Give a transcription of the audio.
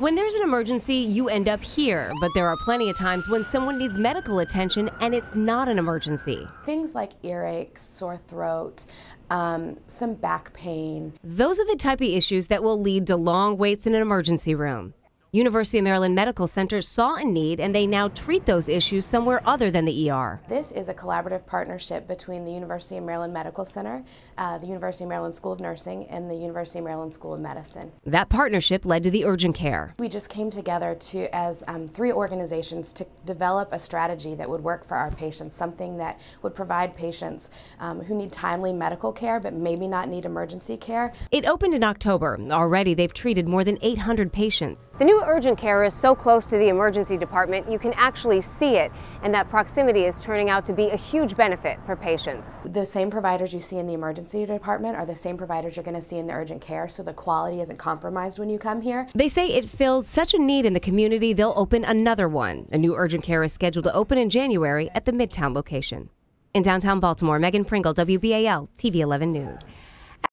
When there's an emergency, you end up here, but there are plenty of times when someone needs medical attention and it's not an emergency. Things like earaches, sore throat, um, some back pain. Those are the type of issues that will lead to long waits in an emergency room. University of Maryland Medical Center saw a need and they now treat those issues somewhere other than the ER. This is a collaborative partnership between the University of Maryland Medical Center, uh, the University of Maryland School of Nursing, and the University of Maryland School of Medicine. That partnership led to the urgent care. We just came together to as um, three organizations to develop a strategy that would work for our patients, something that would provide patients um, who need timely medical care but maybe not need emergency care. It opened in October. Already they've treated more than 800 patients. The new urgent care is so close to the emergency department you can actually see it, and that proximity is turning out to be a huge benefit for patients. The same providers you see in the emergency department are the same providers you're going to see in the urgent care, so the quality isn't compromised when you come here. They say it fills such a need in the community they'll open another one. A new urgent care is scheduled to open in January at the Midtown location. In downtown Baltimore, Megan Pringle, WBAL TV 11 News.